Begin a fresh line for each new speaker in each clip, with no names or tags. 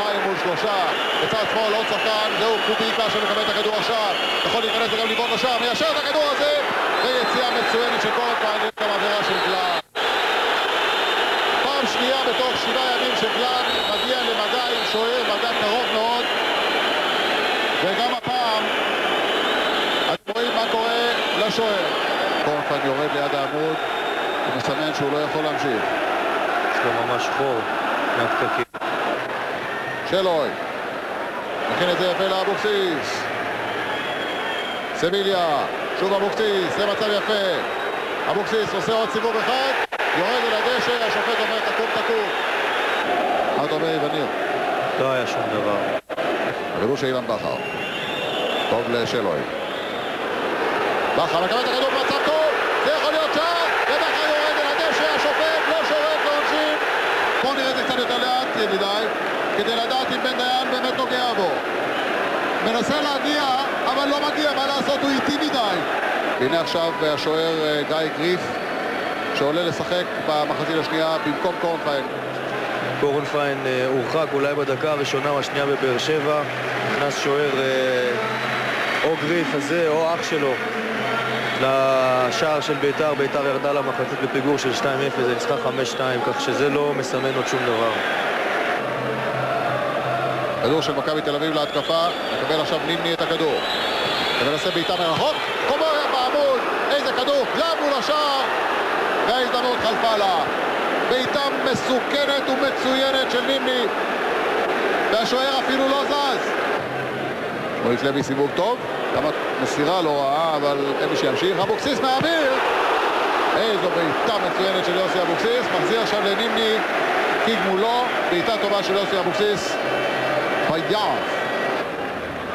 שניים מול שלושה. בצד שמאל עוד שחקן, זהו קוביקה שמקבל את הכדור עכשיו. יכול להיכנס וגם לבעוט לשער, מיישר את הכדור הזה, ויציאה מצוינת של קורנפיין, גם עבירה של גלן. פעם שנייה בתוך שבעה ימים שגלן מגיע למגע עם שוער, מגע קרוב מאוד, וגם הפעם אתם רואים מה קורה לשוער. קורנפיין יורד ליד העמוד, ומסמן שהוא לא יכול להמשיך.
יש לו ממש חור מהפקקים.
שלוי. מכין את זה יפה לאבוקסיס. סמיליה, שוב אבוקסיס, זה מצב יפה. אבוקסיס עושה עוד סיבוב אחד, יורד אל הדשא, השופט אומר תקום תקום. מה אתה אומר יווניר?
לא היה שום דבר.
הכדור של אילן בכר. טוב לשלוי. בכר מקבל את הכדור במצב טוב, זה יכול להיות שער, ובכר יורד אל הדשא, השופט לא שורק לעונשין. בואו נראה את זה קצת יותר לאט, ידידיי, כדי לדעת בן דיין באמת נוגע בו. מנסה להגיע, אבל לא מגיע, מה לעשות, הוא איטי מדי. הנה עכשיו השוער אה, גיא גריף, שעולה לשחק במחצית השנייה במקום קורנפיין.
קורנפיין אה, הורחק אולי בדקה הראשונה או השנייה בבאר שבע. נכנס שוער אה, או גריף הזה או אח שלו לשער של ביתר. ביתר ירדה למחצית בפיגור של 2-0, זה ניצחה 5-2, כך שזה לא מסמן עוד שום דבר.
כדור של מכבי תל אביב להתקפה, מקבל עכשיו נימני את הכדור. ומנסה בעיטה מרחוק, קומוריה בעמוד, איזה כדור, גלם מול השער, וההזדמנות חלפה לה. בעיטה מסוכנת ומצוינת של נימני, והשוער אפילו לא זז. מוליק לוי סיבוב טוב, גם מסירה לא רעה, אבל אין מי שימשיך. אבוקסיס מהאוויר! איזו בעיטה מצוינת של יוסי אבוקסיס, מחזיר עכשיו לנימני, קיג מולו, בעיטה טובה של יוסי אבוקסיס. ביער.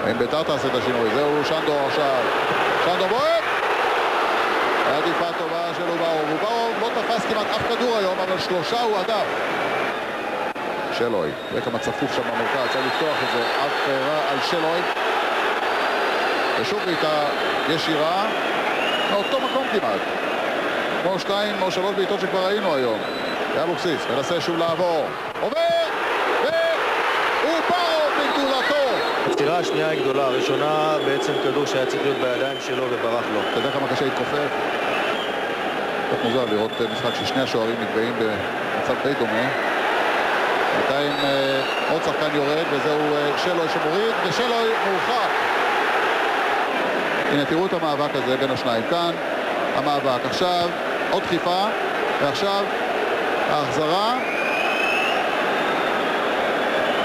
האם ביתר תעשה את השינוי? זהו שנדור עכשיו. שנדור בועט! הדיפה טובה של אוברוב. אוברוב לא תפס כמעט אף כדור היום, אבל שלושה הוא הדף. שלוי, תראה כמה צפוף שם במרכז, צריך לפתוח את זה. אף רע על שלוי. ושוב בעיטה ישירה, מאותו מקום כמעט. כמו שתיים או שלוש בעיטות שכבר ראינו היום. ואבוקסיס מנסה שוב לעבור. עובר!
הסתירה השנייה היא גדולה, הראשונה בעצם כדור שהיה צריך להיות בידיים שלו וברח לו.
אתה יודע כמה קשה להתכופף? קצת מוזר לראות אה, משחק ששני השוערים נקבעים במצב די דומה. בינתיים אה, עוד שחקן יורד וזהו אה, שלוי שמוריד ושלוי מורחק. הנה תראו את המאבק הזה בין השניים כאן. המאבק. עכשיו עוד דחיפה ועכשיו ההחזרה.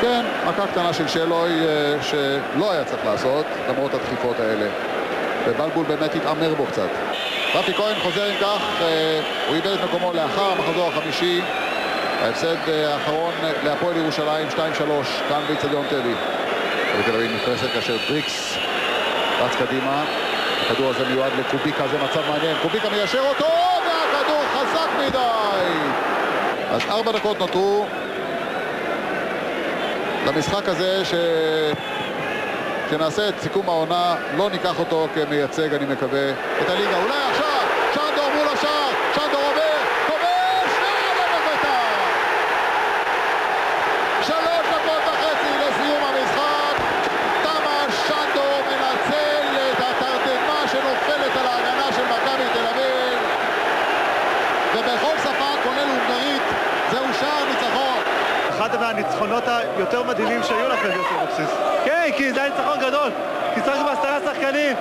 כן, מכה קטנה של שלוי אה, שלא היה צריך לעשות למרות הדחיפות האלה. ובלבול באמת התעמר בו קצת. רפי כהן חוזר אם כך, אה, הוא איבד את מקומו לאחר המחזור החמישי. ההפסד אה, האחרון להפועל ירושלים 2-3 כאן באיצטדיון טדי. בתל אביב נפרסת כאשר בריקס רץ קדימה. הכדור הזה מיועד לקוביקה, זה מצב מעניין. קוביקה מיישר אותו, והכדור חזק מדי! אז ארבע דקות נותרו למשחק הזה ש... שנעשה את סיכום העונה, לא ניקח אותו כמייצג, אני מקווה, את הליגה. אולי עכשיו, שנדור מול השער, שנדור עובר, כובש, וערב בית"ר! שלוש דקות וחצי לסיום המשחק. תמה שנדור מנצל את התרדמה שנופלת על ההגנה של מכבי תל אביב. ובכל שפה, כולל הונגרית, זהו שער ניצחון.
אחד מהניצחונות היותר מדהימים שהיו לכם, יוסי אבוקסיס. כן, כי זה היה ניצחון גדול. כי צריך בעשרה שחקנים.